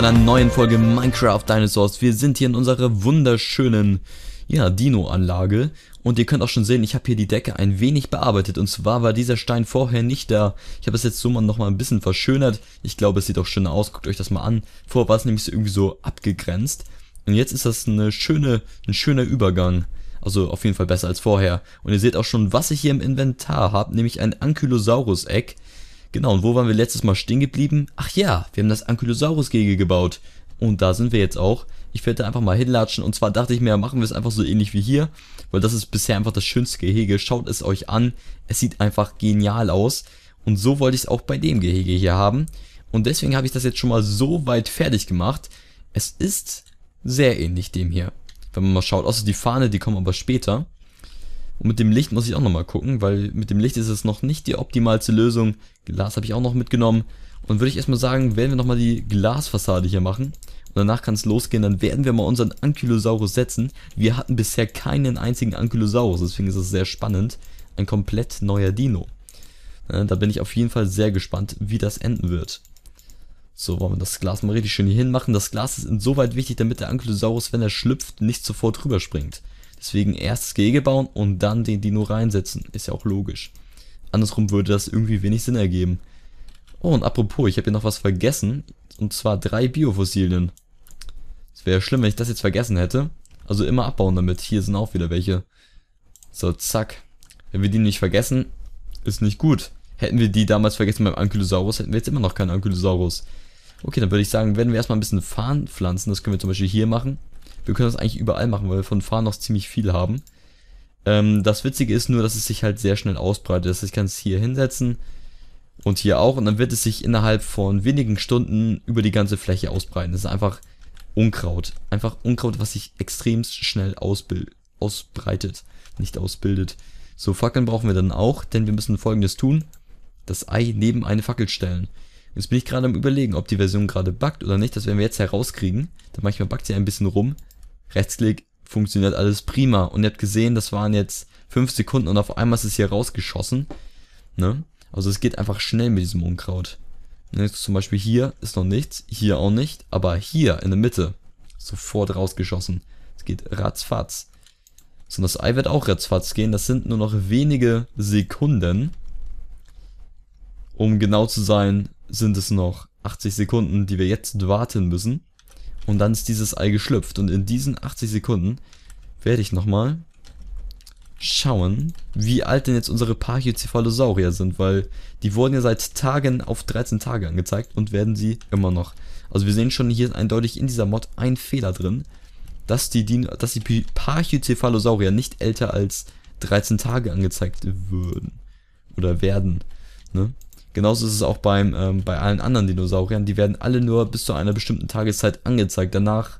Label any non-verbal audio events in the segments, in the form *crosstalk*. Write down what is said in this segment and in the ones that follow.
Einer neuen Folge Minecraft Dinosaurs. Wir sind hier in unserer wunderschönen, ja, Dino-Anlage. Und ihr könnt auch schon sehen, ich habe hier die Decke ein wenig bearbeitet. Und zwar war dieser Stein vorher nicht da. Ich habe es jetzt so mal noch mal ein bisschen verschönert. Ich glaube, es sieht auch schöner aus. Guckt euch das mal an. Vorher war es nämlich so irgendwie so abgegrenzt. Und jetzt ist das eine schöne, ein schöner Übergang. Also auf jeden Fall besser als vorher. Und ihr seht auch schon, was ich hier im Inventar habe, nämlich ein Ankylosaurus-Eck. Genau, und wo waren wir letztes Mal stehen geblieben? Ach ja, wir haben das Ankylosaurus-Gehege gebaut. Und da sind wir jetzt auch. Ich werde da einfach mal hinlatschen. Und zwar dachte ich mir, machen wir es einfach so ähnlich wie hier. Weil das ist bisher einfach das schönste Gehege. Schaut es euch an. Es sieht einfach genial aus. Und so wollte ich es auch bei dem Gehege hier haben. Und deswegen habe ich das jetzt schon mal so weit fertig gemacht. Es ist sehr ähnlich dem hier. Wenn man mal schaut, außer die Fahne, die kommen aber später. Und mit dem Licht muss ich auch nochmal gucken, weil mit dem Licht ist es noch nicht die optimalste Lösung. Glas habe ich auch noch mitgenommen. Und würde ich erstmal sagen, werden wir nochmal die Glasfassade hier machen. Und danach kann es losgehen, dann werden wir mal unseren Ankylosaurus setzen. Wir hatten bisher keinen einzigen Ankylosaurus, deswegen ist es sehr spannend. Ein komplett neuer Dino. Da bin ich auf jeden Fall sehr gespannt, wie das enden wird. So, wollen wir das Glas mal richtig schön hier hinmachen. Das Glas ist insoweit wichtig, damit der Ankylosaurus, wenn er schlüpft, nicht sofort rüberspringt. Deswegen erst das Gehege bauen und dann den Dino reinsetzen. Ist ja auch logisch. Andersrum würde das irgendwie wenig Sinn ergeben. Oh, und apropos, ich habe hier noch was vergessen. Und zwar drei Biofossilien. Es wäre schlimm, wenn ich das jetzt vergessen hätte. Also immer abbauen damit. Hier sind auch wieder welche. So, zack. Wenn wir die nicht vergessen, ist nicht gut. Hätten wir die damals vergessen beim Ankylosaurus, hätten wir jetzt immer noch keinen Ankylosaurus. Okay, dann würde ich sagen, werden wir erstmal ein bisschen Farn pflanzen. Das können wir zum Beispiel hier machen. Wir können das eigentlich überall machen, weil wir von noch ziemlich viel haben. Ähm, das Witzige ist nur, dass es sich halt sehr schnell ausbreitet. Das heißt, ich kann es hier hinsetzen und hier auch und dann wird es sich innerhalb von wenigen Stunden über die ganze Fläche ausbreiten. Das ist einfach Unkraut. Einfach Unkraut, was sich extrem schnell ausbreitet. Nicht ausbildet. So, Fackeln brauchen wir dann auch, denn wir müssen folgendes tun. Das Ei neben eine Fackel stellen. Jetzt bin ich gerade am überlegen, ob die Version gerade buggt oder nicht. Das werden wir jetzt herauskriegen. Denn manchmal buggt sie ein bisschen rum. Rechtsklick, funktioniert alles prima. Und ihr habt gesehen, das waren jetzt 5 Sekunden und auf einmal ist es hier rausgeschossen. Ne? Also es geht einfach schnell mit diesem Unkraut. Ne, zum Beispiel hier ist noch nichts, hier auch nicht, aber hier in der Mitte sofort rausgeschossen. Es geht ratzfatz. So, das Ei wird auch ratzfatz gehen. Das sind nur noch wenige Sekunden. Um genau zu sein, sind es noch 80 Sekunden, die wir jetzt warten müssen. Und dann ist dieses Ei geschlüpft. Und in diesen 80 Sekunden werde ich nochmal schauen, wie alt denn jetzt unsere Pachycephalosaurier sind, weil die wurden ja seit Tagen auf 13 Tage angezeigt und werden sie immer noch. Also wir sehen schon hier eindeutig in dieser Mod ein Fehler drin, dass die, dass die Pachycephalosaurier nicht älter als 13 Tage angezeigt würden oder werden. Ne? Genauso ist es auch beim, ähm, bei allen anderen Dinosauriern. Die werden alle nur bis zu einer bestimmten Tageszeit angezeigt. Danach,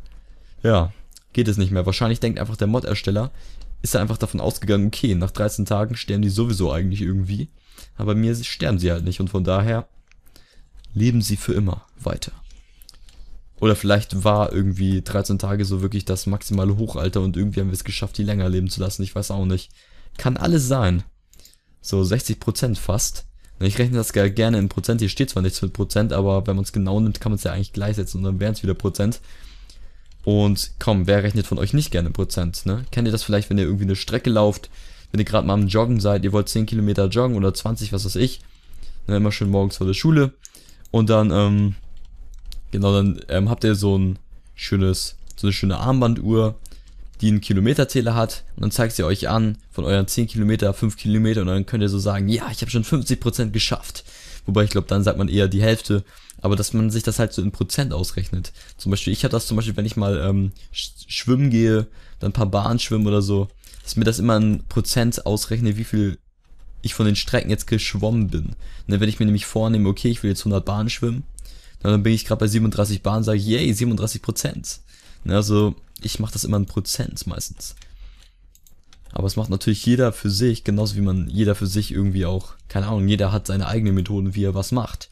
ja, geht es nicht mehr. Wahrscheinlich denkt einfach der Mod-Ersteller, ist er einfach davon ausgegangen, okay, nach 13 Tagen sterben die sowieso eigentlich irgendwie. Aber mir sterben sie halt nicht und von daher leben sie für immer weiter. Oder vielleicht war irgendwie 13 Tage so wirklich das maximale Hochalter und irgendwie haben wir es geschafft, die länger leben zu lassen. Ich weiß auch nicht. Kann alles sein. So 60% fast. Ich rechne das gerne in Prozent. Hier steht zwar nichts mit Prozent, aber wenn man es genau nimmt, kann man es ja eigentlich gleichsetzen und dann wären es wieder Prozent. Und komm, wer rechnet von euch nicht gerne in Prozent, ne? Kennt ihr das vielleicht, wenn ihr irgendwie eine Strecke lauft, wenn ihr gerade mal am Joggen seid, ihr wollt 10 Kilometer joggen oder 20, was weiß ich. Ne, immer schön morgens vor der Schule. Und dann, ähm, genau, dann ähm, habt ihr so ein schönes, so eine schöne Armbanduhr die einen Kilometerzähler hat und dann zeigt sie euch an, von euren 10 Kilometer, 5 Kilometer und dann könnt ihr so sagen, ja, ich habe schon 50% geschafft. Wobei ich glaube, dann sagt man eher die Hälfte, aber dass man sich das halt so in Prozent ausrechnet. Zum Beispiel, ich habe das zum Beispiel, wenn ich mal ähm, schwimmen gehe, dann ein paar Bahnen schwimmen oder so, dass mir das immer in Prozent ausrechne, wie viel ich von den Strecken jetzt geschwommen bin. Ne, wenn ich mir nämlich vornehme, okay, ich will jetzt 100 Bahnen schwimmen, dann bin ich gerade bei 37 Bahnen, sage, yay, 37 Prozent. Ne, also ich mache das immer in Prozent meistens. Aber es macht natürlich jeder für sich, genauso wie man jeder für sich irgendwie auch, keine Ahnung, jeder hat seine eigenen Methoden, wie er was macht.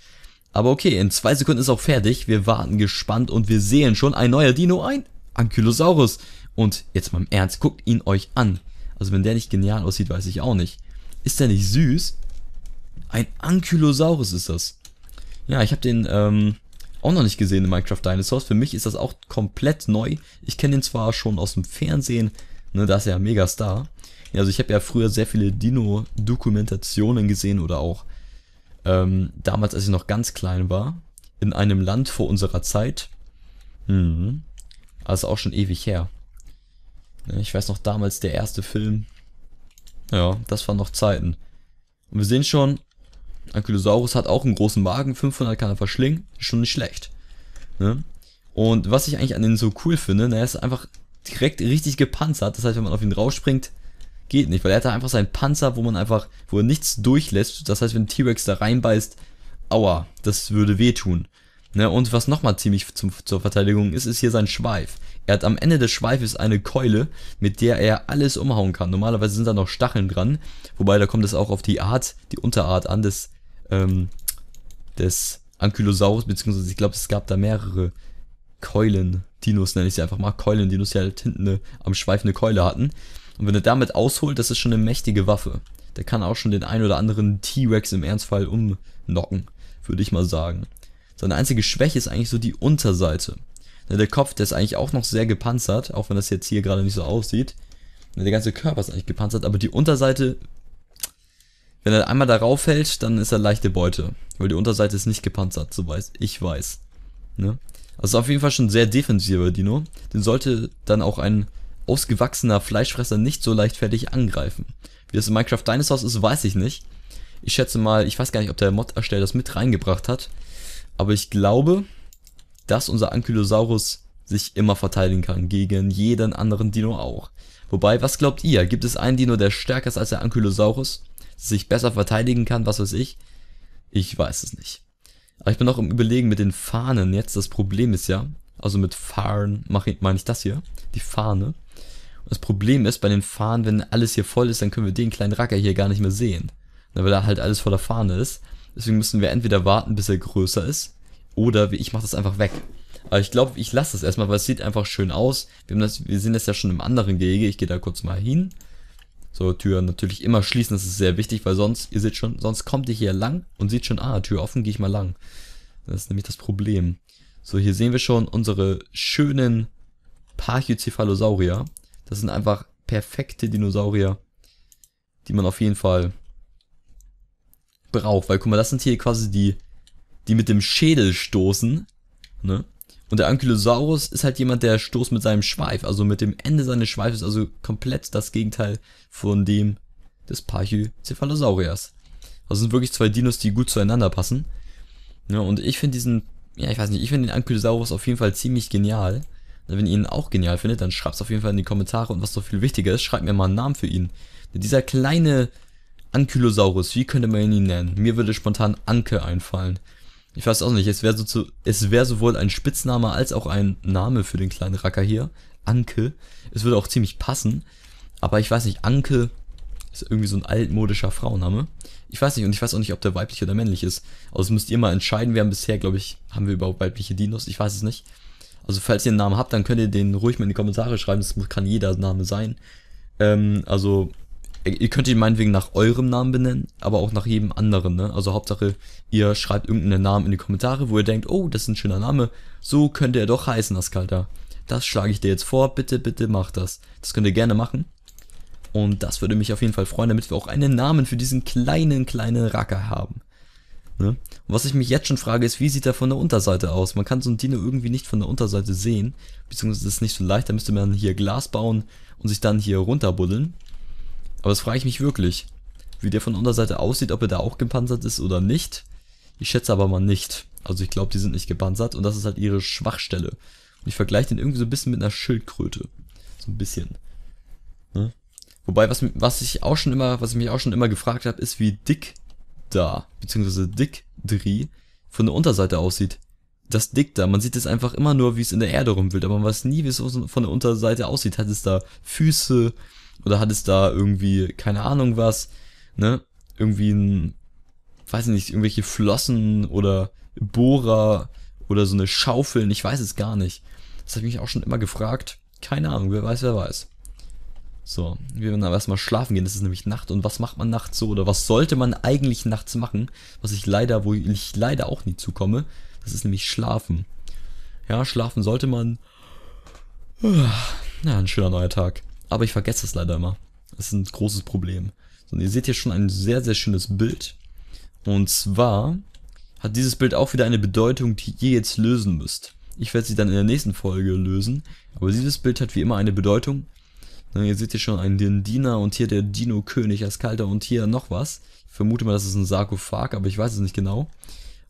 Aber okay, in zwei Sekunden ist auch fertig. Wir warten gespannt und wir sehen schon ein neuer Dino, ein Ankylosaurus. Und jetzt mal im Ernst, guckt ihn euch an. Also wenn der nicht genial aussieht, weiß ich auch nicht. Ist der nicht süß? Ein Ankylosaurus ist das. Ja, ich habe den ähm, auch noch nicht gesehen in Minecraft Dinosaurs. Für mich ist das auch komplett neu. Ich kenne ihn zwar schon aus dem Fernsehen, ne, da ist er ja mega Star. Also ich habe ja früher sehr viele Dino-Dokumentationen gesehen oder auch ähm, damals, als ich noch ganz klein war, in einem Land vor unserer Zeit. Hm. Also auch schon ewig her. Ich weiß noch damals der erste Film. Ja, das waren noch Zeiten. Und wir sehen schon, Ankylosaurus hat auch einen großen Magen, 500 kann er verschlingen, schon nicht schlecht. Ne? Und was ich eigentlich an den so cool finde, er ist einfach direkt richtig gepanzert. Das heißt, wenn man auf ihn rausspringt, geht nicht, weil er hat da einfach seinen Panzer, wo man einfach, wo er nichts durchlässt. Das heißt, wenn T-Rex da reinbeißt, aua, das würde wehtun. Ne? Und was nochmal ziemlich zum, zur Verteidigung ist, ist hier sein Schweif. Er hat am Ende des Schweifes eine Keule, mit der er alles umhauen kann. Normalerweise sind da noch Stacheln dran, wobei da kommt es auch auf die Art, die Unterart an des, ähm, des Ankylosaurus, beziehungsweise ich glaube, es gab da mehrere Keulen, Dinos nenne ich sie einfach mal, Keulen, Dinos, die halt hinten eine, am Schweif eine Keule hatten. Und wenn er damit ausholt, das ist schon eine mächtige Waffe. Der kann auch schon den ein oder anderen T-Rex im Ernstfall umnocken, würde ich mal sagen. Seine einzige Schwäche ist eigentlich so die Unterseite. Ne, der Kopf, der ist eigentlich auch noch sehr gepanzert, auch wenn das jetzt hier gerade nicht so aussieht. Ne, der ganze Körper ist eigentlich gepanzert, aber die Unterseite, wenn er einmal darauf fällt, dann ist er leichte Beute. Weil die Unterseite ist nicht gepanzert, so weiß ich weiß. Ne? Also auf jeden Fall schon sehr defensiver Dino. Den sollte dann auch ein ausgewachsener Fleischfresser nicht so leichtfertig angreifen. Wie das in Minecraft Dinosaurs ist, weiß ich nicht. Ich schätze mal, ich weiß gar nicht, ob der Mod-Ersteller das mit reingebracht hat. Aber ich glaube, dass unser Ankylosaurus sich immer verteidigen kann, gegen jeden anderen Dino auch. Wobei, was glaubt ihr? Gibt es einen Dino, der stärker ist als der Ankylosaurus? Sich besser verteidigen kann, was weiß ich? Ich weiß es nicht. Aber ich bin auch im Überlegen mit den Fahnen jetzt. Das Problem ist ja, also mit Fahren meine ich das hier, die Fahne. Und das Problem ist bei den Fahnen, wenn alles hier voll ist, dann können wir den kleinen Racker hier gar nicht mehr sehen. Weil da halt alles voller Fahne ist. Deswegen müssen wir entweder warten, bis er größer ist, oder ich mache das einfach weg. Aber ich glaube, ich lasse das erstmal, weil es sieht einfach schön aus. Wir, haben das, wir sehen das ja schon im anderen Gehege. Ich gehe da kurz mal hin. So, Tür natürlich immer schließen, das ist sehr wichtig, weil sonst, ihr seht schon, sonst kommt ihr hier lang und seht schon, ah, Tür offen, gehe ich mal lang. Das ist nämlich das Problem. So, hier sehen wir schon unsere schönen Pachycephalosaurier. Das sind einfach perfekte Dinosaurier, die man auf jeden Fall braucht. Weil, guck mal, das sind hier quasi die die mit dem Schädel stoßen, ne? Und der Ankylosaurus ist halt jemand, der stoßt mit seinem Schweif, also mit dem Ende seines Schweifes, also komplett das Gegenteil von dem des Pachycephalosauriers. Also sind wirklich zwei Dinos, die gut zueinander passen. Ja, und ich finde diesen, ja, ich weiß nicht, ich finde den Ankylosaurus auf jeden Fall ziemlich genial. Wenn ihr ihn auch genial findet, dann schreibt es auf jeden Fall in die Kommentare. Und was noch viel wichtiger ist, schreibt mir mal einen Namen für ihn. Dieser kleine Ankylosaurus, wie könnte man ihn nennen? Mir würde spontan Anke einfallen. Ich weiß auch nicht, es wäre so es wäre sowohl ein Spitzname als auch ein Name für den kleinen Racker hier. Anke. Es würde auch ziemlich passen. Aber ich weiß nicht, Anke ist irgendwie so ein altmodischer Frauenname. Ich weiß nicht, und ich weiß auch nicht, ob der weiblich oder männlich ist. Also müsst ihr mal entscheiden. Wir haben bisher, glaube ich, haben wir überhaupt weibliche Dinos? Ich weiß es nicht. Also falls ihr einen Namen habt, dann könnt ihr den ruhig mal in die Kommentare schreiben. Das kann jeder Name sein. Ähm, also ihr könnt ihn meinetwegen nach eurem Namen benennen, aber auch nach jedem anderen, ne? Also Hauptsache, ihr schreibt irgendeinen Namen in die Kommentare, wo ihr denkt, oh, das ist ein schöner Name, so könnte er doch heißen, Askalter. Das schlage ich dir jetzt vor, bitte, bitte mach das. Das könnt ihr gerne machen. Und das würde mich auf jeden Fall freuen, damit wir auch einen Namen für diesen kleinen, kleinen Racker haben. Ne? Und was ich mich jetzt schon frage, ist, wie sieht er von der Unterseite aus? Man kann so ein Dino irgendwie nicht von der Unterseite sehen, beziehungsweise ist es nicht so leicht, da müsste man hier Glas bauen und sich dann hier runterbuddeln. Aber das frage ich mich wirklich. Wie der von der Unterseite aussieht, ob er da auch gepanzert ist oder nicht. Ich schätze aber mal nicht. Also ich glaube, die sind nicht gepanzert und das ist halt ihre Schwachstelle. Und ich vergleiche den irgendwie so ein bisschen mit einer Schildkröte. So ein bisschen. Ne? Wobei, was, was ich auch schon immer, was ich mich auch schon immer gefragt habe, ist, wie dick da, beziehungsweise dick Dri von der Unterseite aussieht. Das dick da, man sieht es einfach immer nur, wie es in der Erde rumwillt, aber man weiß nie, wie es von der Unterseite aussieht. Hat es da Füße, oder hat es da irgendwie, keine Ahnung was, ne? Irgendwie ein, weiß nicht, irgendwelche Flossen oder Bohrer oder so eine Schaufeln, ich weiß es gar nicht. Das habe ich mich auch schon immer gefragt. Keine Ahnung, wer weiß, wer weiß. So, wir werden aber erstmal schlafen gehen, das ist nämlich Nacht. Und was macht man nachts so? Oder was sollte man eigentlich nachts machen? Was ich leider, wo ich leider auch nie zukomme. Das ist nämlich Schlafen. Ja, schlafen sollte man. Ja, ein schöner neuer Tag. Aber ich vergesse es leider immer. Das ist ein großes Problem. So, und ihr seht hier schon ein sehr, sehr schönes Bild. Und zwar hat dieses Bild auch wieder eine Bedeutung, die ihr jetzt lösen müsst. Ich werde sie dann in der nächsten Folge lösen. Aber dieses Bild hat wie immer eine Bedeutung. Na, ihr seht hier schon einen Diener und hier der Dino-König als Kalter und hier noch was. Ich vermute mal, das ist ein Sarkophag, aber ich weiß es nicht genau.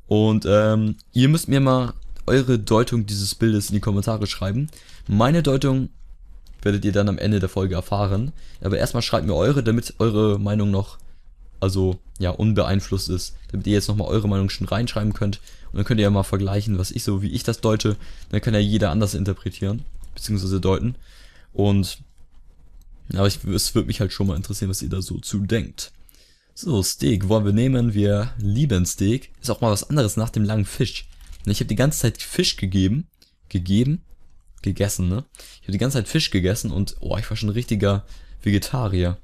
Und ähm, ihr müsst mir mal eure Deutung dieses Bildes in die Kommentare schreiben. Meine Deutung werdet ihr dann am Ende der Folge erfahren. Aber erstmal schreibt mir eure, damit eure Meinung noch, also ja, unbeeinflusst ist. Damit ihr jetzt nochmal eure Meinung schon reinschreiben könnt. Und dann könnt ihr ja mal vergleichen, was ich so, wie ich das deute. Dann kann ja jeder anders interpretieren, beziehungsweise deuten. Und, aber ich, es würde mich halt schon mal interessieren, was ihr da so zu denkt. So, Steak wollen wir nehmen. Wir lieben Steak. Ist auch mal was anderes nach dem langen Fisch. Ich habe die ganze Zeit Fisch gegeben. Gegeben? Gegessen, ne? Ich habe die ganze Zeit Fisch gegessen und oh, ich war schon ein richtiger Vegetarier.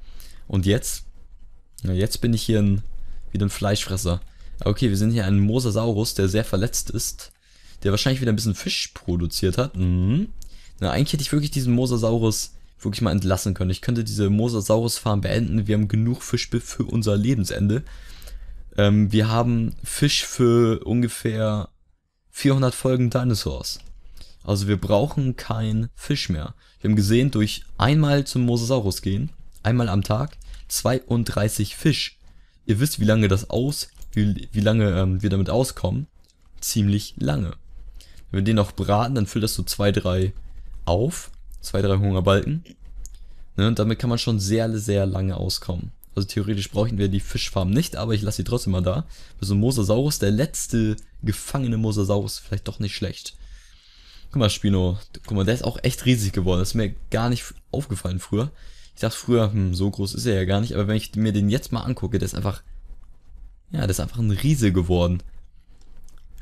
Und jetzt? Na, jetzt bin ich hier ein, wieder ein Fleischfresser. Okay, wir sind hier ein Mosasaurus, der sehr verletzt ist. Der wahrscheinlich wieder ein bisschen Fisch produziert hat. Mhm. Na, eigentlich hätte ich wirklich diesen Mosasaurus wirklich mal entlassen können. Ich könnte diese Mosasaurus-Farm beenden. Wir haben genug Fisch für unser Lebensende. Ähm, wir haben Fisch für ungefähr 400 Folgen Dinosaurs. Also wir brauchen kein Fisch mehr. Wir haben gesehen, durch einmal zum Mosasaurus gehen, einmal am Tag, 32 Fisch. Ihr wisst, wie lange das aus, wie, wie lange ähm, wir damit auskommen. Ziemlich lange. Wenn wir den noch braten, dann füllt das so zwei, drei auf. Zwei, drei Hungerbalken. Ne, und damit kann man schon sehr, sehr lange auskommen. Also theoretisch brauchen wir die Fischfarm nicht, aber ich lasse sie trotzdem mal da. So ein Mosasaurus, der letzte gefangene Mosasaurus, vielleicht doch nicht schlecht. Guck mal, Spino, guck mal, der ist auch echt riesig geworden. Das ist mir gar nicht aufgefallen früher. Ich dachte früher, hm, so groß ist er ja gar nicht, aber wenn ich mir den jetzt mal angucke, der ist einfach, ja, der ist einfach ein Riese geworden.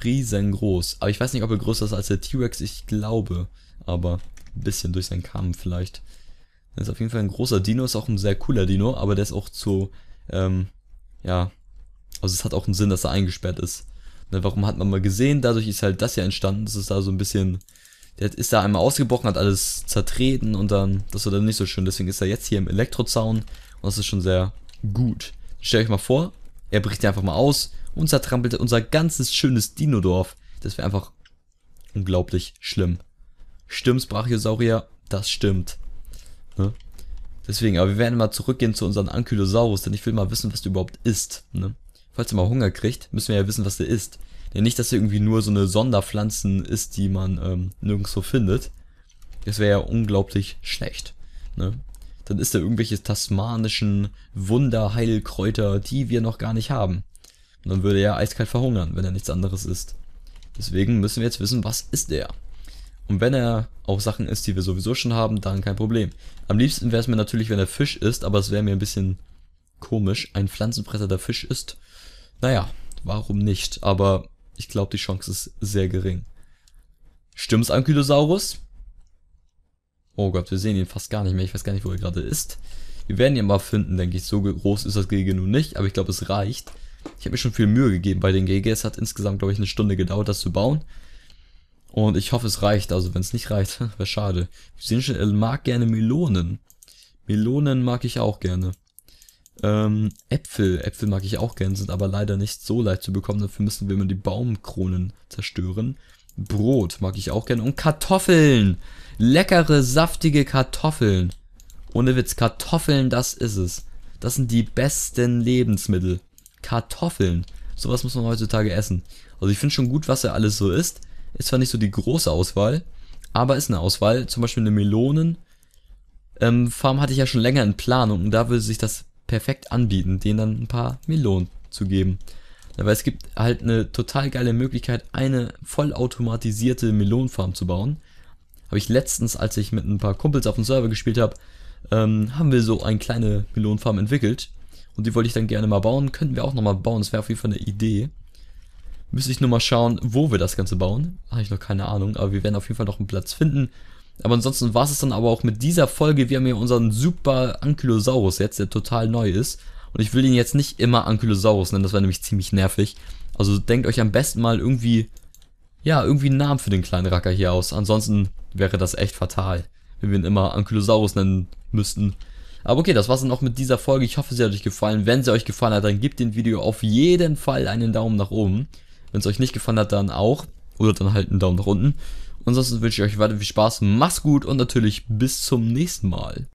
Riesengroß. Aber ich weiß nicht, ob er größer ist als der T-Rex, ich glaube. Aber ein bisschen durch seinen Kamm vielleicht. Das ist auf jeden Fall ein großer Dino, ist auch ein sehr cooler Dino, aber der ist auch zu, ähm, ja, also es hat auch einen Sinn, dass er eingesperrt ist. Ne, warum hat man mal gesehen? Dadurch ist halt das ja entstanden, das ist da so ein bisschen, der ist da einmal ausgebrochen, hat alles zertreten und dann, das war dann nicht so schön, deswegen ist er jetzt hier im Elektrozaun und das ist schon sehr gut. Stellt euch mal vor, er bricht einfach mal aus und zertrampelt unser ganzes schönes Dino-Dorf. Das wäre einfach unglaublich schlimm. Stimmt's, Brachiosaurier? Das stimmt. Ne? Deswegen, aber wir werden mal zurückgehen zu unseren Ankylosaurus, denn ich will mal wissen, was der überhaupt ist. Ne? Falls er mal Hunger kriegt, müssen wir ja wissen, was der ist. Denn nicht, dass er irgendwie nur so eine Sonderpflanzen ist, die man ähm, nirgendwo findet. Das wäre ja unglaublich schlecht. Ne? Dann ist er irgendwelche tasmanischen Wunderheilkräuter, die wir noch gar nicht haben. Und dann würde er eiskalt verhungern, wenn er nichts anderes ist. Deswegen müssen wir jetzt wissen, was ist er. Und wenn er auch Sachen isst, die wir sowieso schon haben, dann kein Problem. Am liebsten wäre es mir natürlich, wenn er Fisch isst, aber es wäre mir ein bisschen komisch. Ein Pflanzenfresser, der Fisch isst. Naja, warum nicht? Aber ich glaube, die Chance ist sehr gering. Stimmt's, Ankylosaurus? Oh Gott, wir sehen ihn fast gar nicht mehr. Ich weiß gar nicht, wo er gerade ist. Wir werden ihn mal finden, denke ich. So groß ist das Gehege nun nicht, aber ich glaube, es reicht. Ich habe mir schon viel Mühe gegeben bei den Gehege. Es hat insgesamt, glaube ich, eine Stunde gedauert, das zu bauen. Und ich hoffe, es reicht. Also, wenn es nicht reicht, *laughs* wäre schade. Wir sehen schon, er mag gerne Melonen. Melonen mag ich auch gerne. Ähm, Äpfel. Äpfel mag ich auch gerne, sind aber leider nicht so leicht zu bekommen. Dafür müssen wir immer die Baumkronen zerstören. Brot mag ich auch gerne. Und Kartoffeln. Leckere, saftige Kartoffeln. Ohne Witz, Kartoffeln, das ist es. Das sind die besten Lebensmittel. Kartoffeln. Sowas muss man heutzutage essen. Also ich finde schon gut, was er alles so isst. Ist zwar nicht so die große Auswahl, aber ist eine Auswahl. Zum Beispiel eine Melonenfarm ähm, hatte ich ja schon länger in Planung und da würde sich das perfekt anbieten, denen dann ein paar Melonen zu geben. Weil es gibt halt eine total geile Möglichkeit, eine vollautomatisierte Melonenfarm zu bauen. Habe ich letztens, als ich mit ein paar Kumpels auf dem Server gespielt habe, ähm, haben wir so eine kleine Melonenfarm entwickelt. Und die wollte ich dann gerne mal bauen. Könnten wir auch nochmal bauen. Das wäre auf jeden Fall eine Idee. Müsste ich nur mal schauen, wo wir das Ganze bauen. Habe ich noch keine Ahnung, aber wir werden auf jeden Fall noch einen Platz finden. Aber ansonsten war es dann aber auch mit dieser Folge. Wir haben hier unseren super Ankylosaurus jetzt, der total neu ist. Und ich will ihn jetzt nicht immer Ankylosaurus nennen, das wäre nämlich ziemlich nervig. Also denkt euch am besten mal irgendwie ja, irgendwie einen Namen für den kleinen Racker hier aus. Ansonsten wäre das echt fatal, wenn wir ihn immer Ankylosaurus nennen müssten. Aber okay, das war's dann auch mit dieser Folge. Ich hoffe, sie hat euch gefallen. Wenn sie euch gefallen hat, dann gebt dem Video auf jeden Fall einen Daumen nach oben. Wenn es euch nicht gefallen hat, dann auch. Oder dann halt einen Daumen nach unten. Ansonsten wünsche ich euch weiter viel Spaß. Macht's gut und natürlich bis zum nächsten Mal.